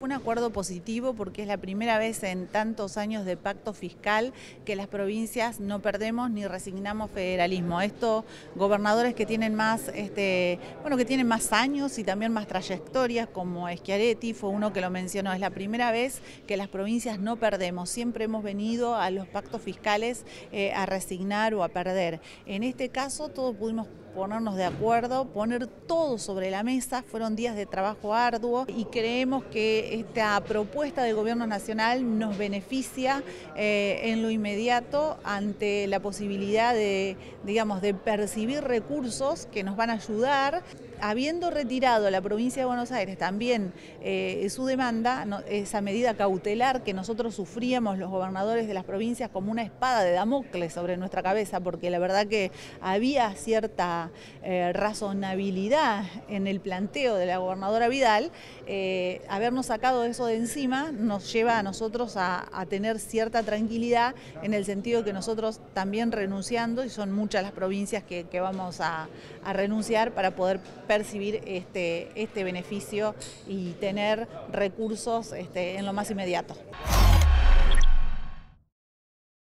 Un acuerdo positivo porque es la primera vez en tantos años de pacto fiscal que las provincias no perdemos ni resignamos federalismo. Esto, gobernadores que tienen más, este, bueno, que tienen más años y también más trayectorias, como Schiaretti, fue uno que lo mencionó, es la primera vez que las provincias no perdemos. Siempre hemos venido a los pactos fiscales eh, a resignar o a perder. En este caso todos pudimos ponernos de acuerdo, poner todo sobre la mesa, fueron días de trabajo arduo y creemos que esta propuesta del Gobierno Nacional nos beneficia eh, en lo inmediato ante la posibilidad de, digamos, de percibir recursos que nos van a ayudar. Habiendo retirado la provincia de Buenos Aires también eh, su demanda, esa medida cautelar que nosotros sufríamos los gobernadores de las provincias como una espada de Damocles sobre nuestra cabeza, porque la verdad que había cierta eh, razonabilidad en el planteo de la gobernadora Vidal, habernos sacado eso de encima nos lleva a nosotros a, tener cierta tranquilidad en el sentido que nosotros también renunciando, y son muchas las provincias que, vamos a, a renunciar para poder percibir este, este beneficio y tener recursos este, en lo más inmediato.